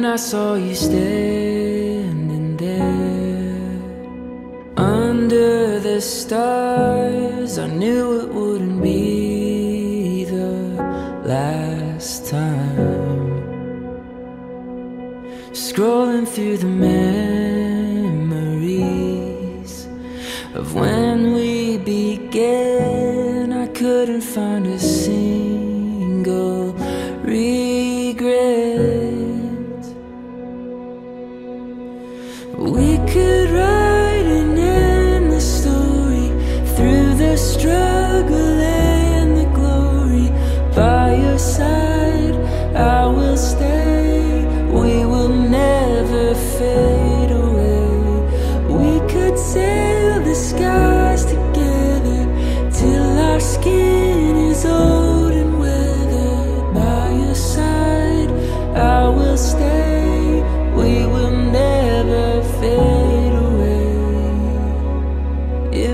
when I saw you standing there Under the stars. I knew it wouldn't be the last time. Scrolling through the memories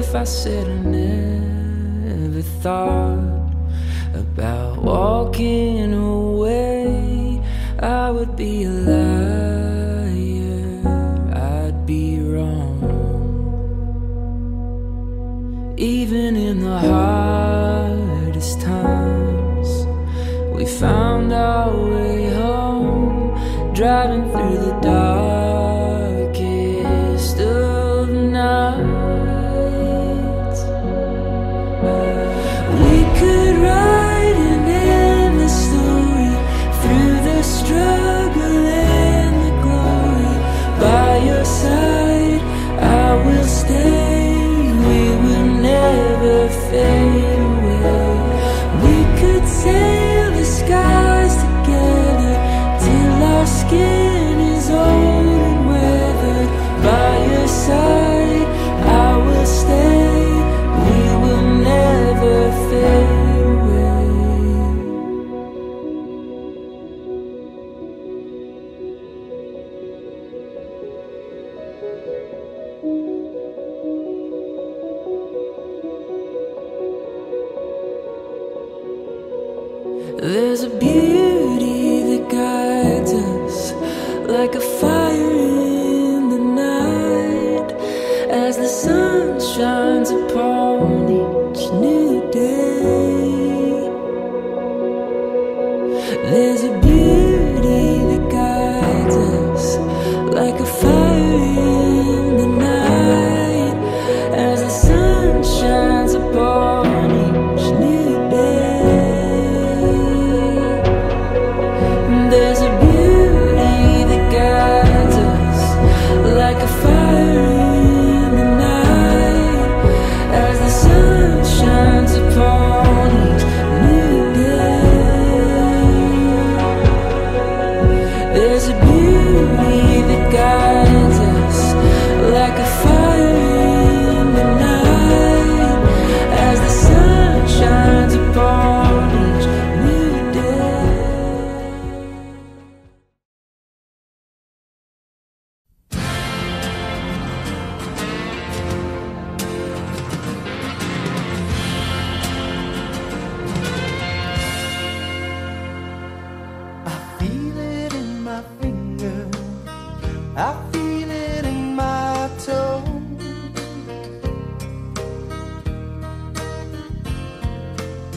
if I said I never thought about walking away, I would be a liar, I'd be wrong. Even in the hardest times, we found our way home driving through the dark. There's a beauty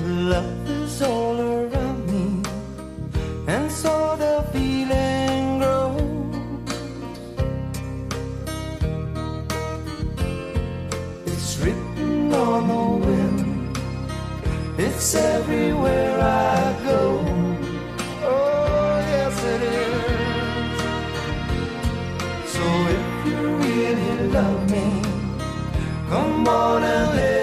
love is all around me, and so the feeling grows. It's written on the wind, it's everywhere I go. Oh, yes, it is. So if you really love me, come on and live.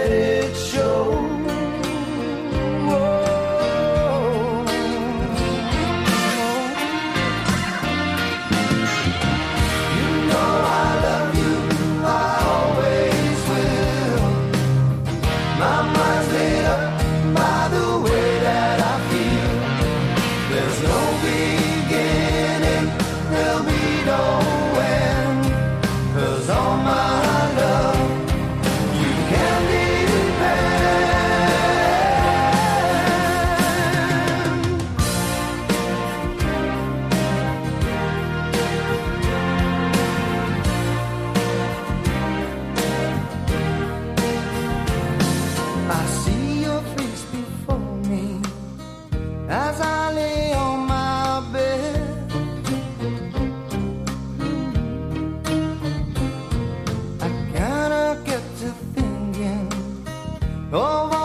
as I lay on my bed. I kinda get to thinking, oh.